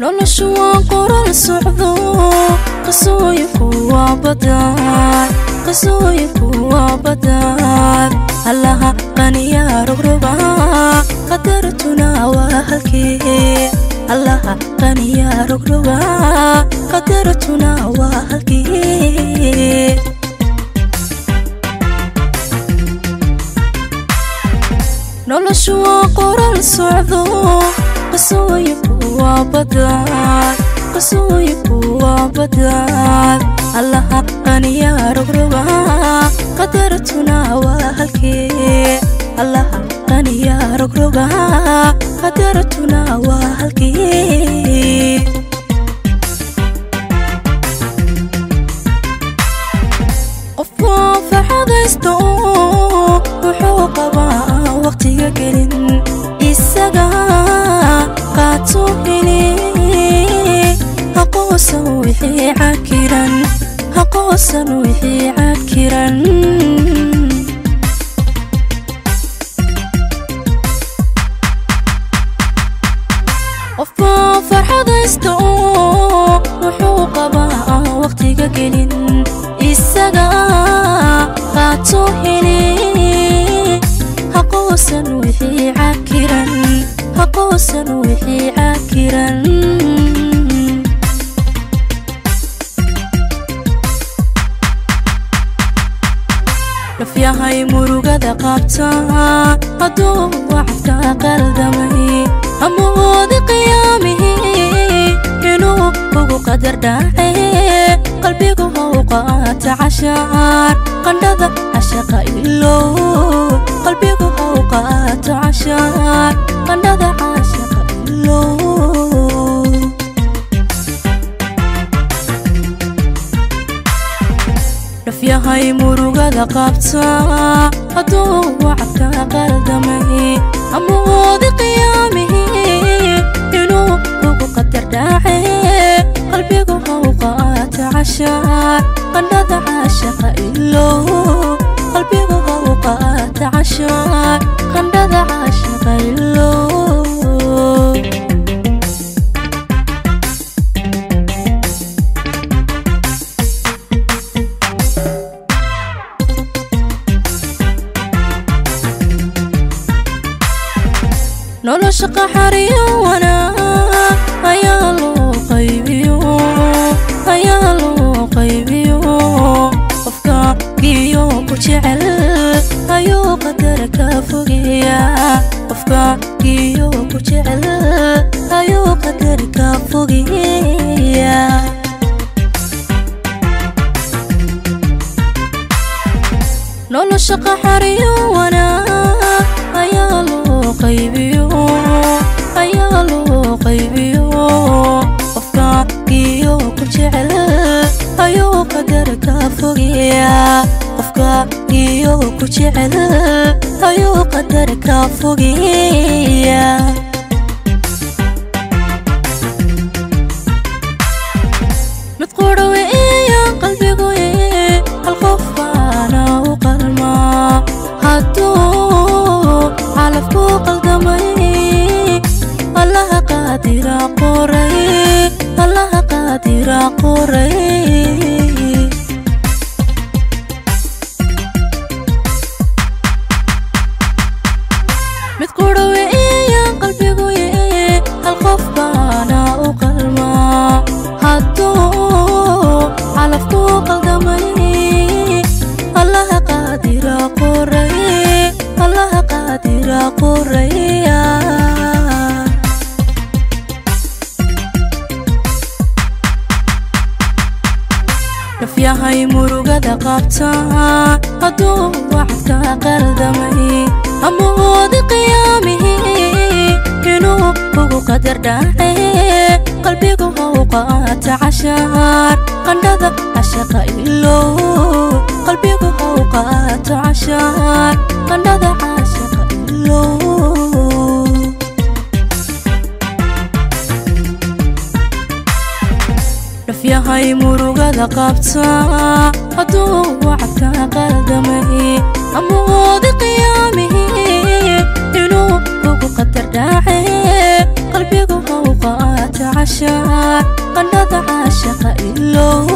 noloshu waan qoral socdo qasooyinku waa badaan qasooyinku waa badaan allaha qaniyaa rogroga qadartuna waa halkii allaha qaniyaa rogroga qadartuna waa halkii noloshu waa qoral socdo waa badaan allaha qaniyaa rogroga qadartuna waa halkii allaha qaniyaa rogroga qadartuna waa halkii qofkoo farxadaysta oo wuxuu qabaa waqtiga gelin isaga waqtiga gelin isaga qaato heli haqoosan wixii cakiran nafyahay murugada qabta hadduu wacdka qaldamay ama woodi qiyaamihi inuu ugu qadar dhaace qalbigu how qaata cashaar كفيهاي مروغا لقابتا هدو عكا قل دمهي أمودي قيامهي إنو بوكو قدر داعي قلبي قوقا تعشى قلنا عاشق إلو. قلبي قوقا تعشى قلنا qaybiyo qofka giyo ku jecel ayuu qadar ka fogeeya qofka giyo ku jecel ayuu qadar ka fogeeya nolosha qaxariyo wanaag ayaa loo qaybiyo ayaa loo qaybiyo oh, qofka iyo ku jecel ayuu qadarka fogeya qofka iyo ku jecel ayuu qadarka fogeya qaadira qoray allaha qaadira qoray nafyahay murugada qabta hadduu wacdka qaldamay ama woodi qiyaamihi inuu ugu qadar dhaace qalbigu how qaata cashaar qandhada cashaqa ilow qalbigu how qaata cashaar qandhada cashaqa ilow يهي مروغا لقابتا هدو عكا قدمي أمود قيامه. إنو بوكو قدر داعي قلبي قوقات عشا قلت عاشق إلو